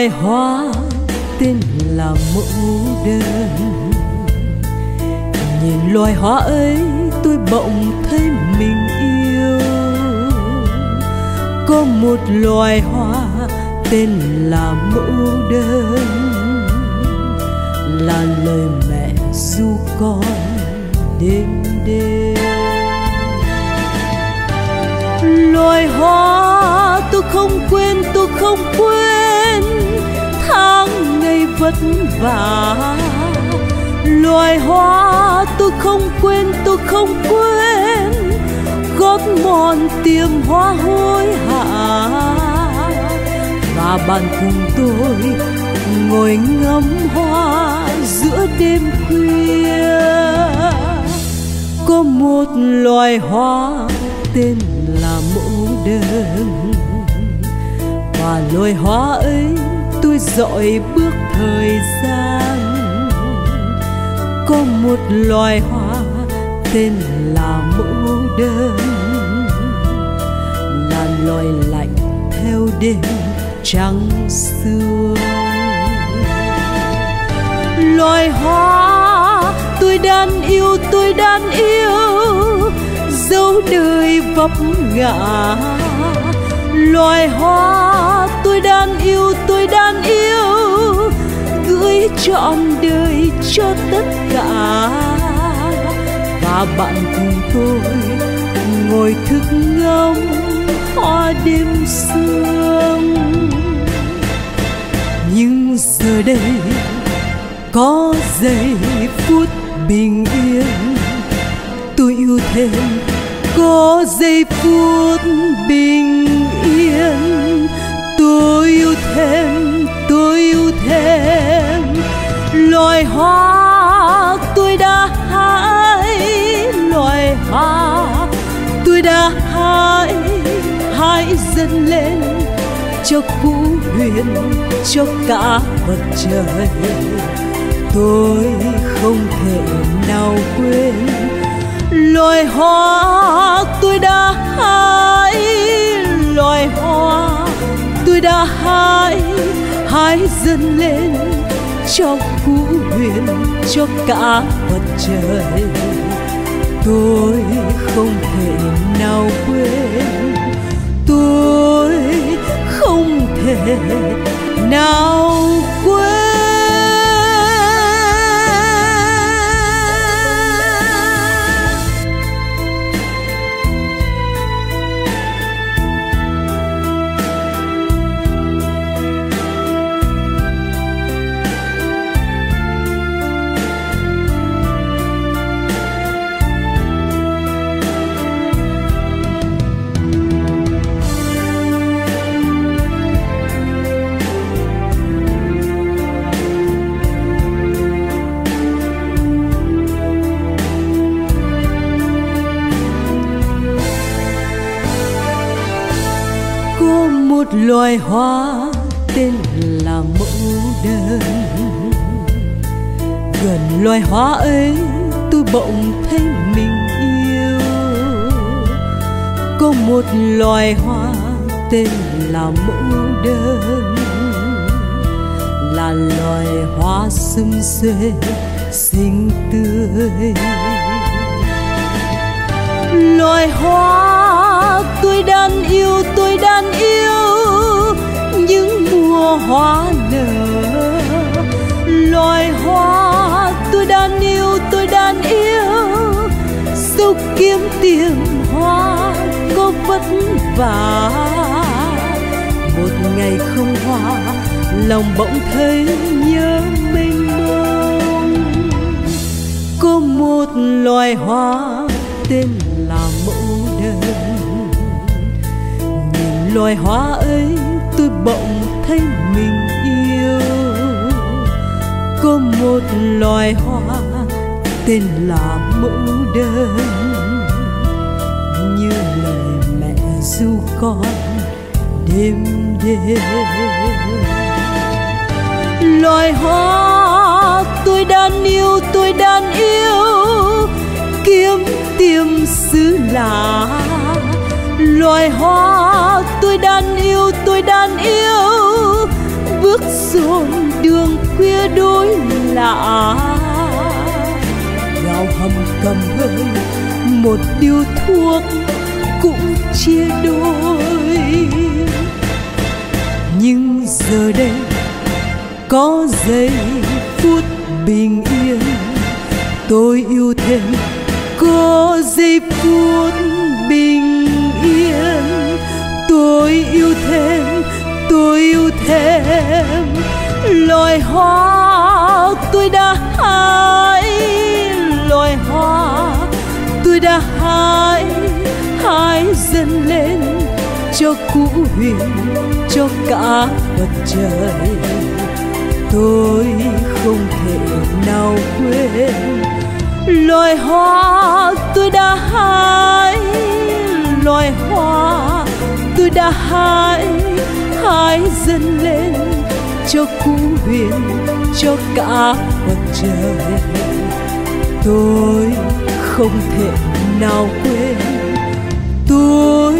loài hoa tên là mẫu đơn. Nhìn loài hoa ấy, tôi bỗng thấy mình yêu. Có một loài hoa tên là mẫu đơn. Là lời mẹ ru con đêm đêm. Loài hoa tôi không quên, tôi không quên vất vả. Loài hoa tôi không quên, tôi không quên. Gót mòn tiêm hoa hối hả. Và bạn cùng tôi ngồi ngắm hoa giữa đêm khuya. Có một loài hoa tên là mẫu đơn. Và loài hoa ấy dội bước thời gian. Có một loài hoa tên là mẫu đơn. Là loài lạnh theo đêm trắng sương. Loài hoa, tôi đang yêu, tôi đang yêu, dấu đời vấp ngã loài hoa, tôi đang yêu, tôi đang yêu. Gửi trọn đời cho tất cả. Và bạn cùng tôi ngồi thức ngắm hoa đêm sương. Nhưng giờ đây có giây phút bình yên. Tôi yêu thêm có giây phút bình yên tôi yêu thêm, tôi yêu thêm. Loài hoa tôi đã hái, loài hoa tôi đã hái. Hái dâng lên cho khu huyền, cho cả vật trời. Tôi không thể nào quên. Loài hoa tôi đã hái, loài hoa tôi đã hái hái dâng lên cho phú huyền cho cả mặt trời. Tôi không thể nào quên, tôi không thể nào quên loài hoa tên là mẫu đơn. Gần loài hoa ấy, tôi bỗng thấy mình yêu. Có một loài hoa tên là mẫu đơn. Là loài hoa sum xuê xinh tươi. Loài hoa, tôi đang yêu, tôi đang yêu mùa hoa nở loài hoa, tôi đang yêu, tôi đang yêu. Dẫu kiếm tiền hoa có vất vả một ngày không hoa, lòng bỗng thấy nhớ mênh mông. Có một loài hoa tên là mẫu đơn. Nhìn loài hoa ấy, tôi bỗng thấy mình yêu. Có một loài hoa tên là mẫu đơn. Như lời mẹ ru con đêm đêm. Loài hoa, tôi đang yêu, tôi đang yêu. Kiếm tìm xứ lạ. Loài hoa, tôi đang yêu, tôi đang yêu. Lạ gạo hầm cầm hơi một điếu thuốc cũng chia đôi. Nhưng giờ đây có giây phút bình yên. Tôi yêu thêm có giây phút bình yên. Tôi yêu thêm, tôi yêu thêm loài hoa tôi đã hái loài hoa. Tôi đã hái hái dâng lên cho cũ huyền, cho cả vật trời. Tôi không thể nào quên. Loài hoa, tôi đã hái loài hoa. Tôi đã hái hái dâng lên cho cũ huyền, cho cả mặt trời. Tôi không thể nào quên, tôi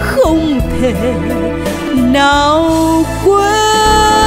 không thể nào quên.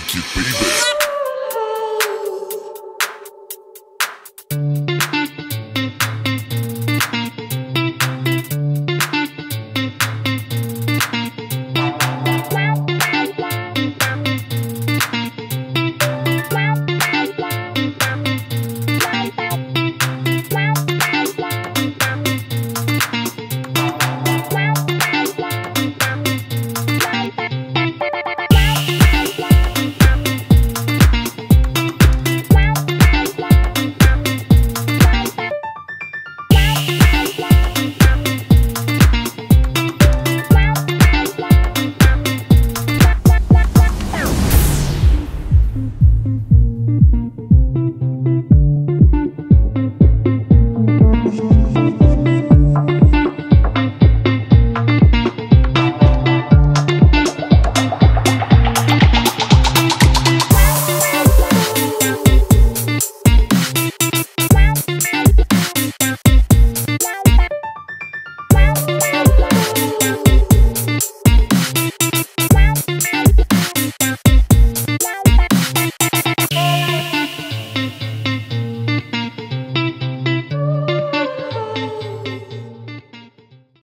shake it, baby.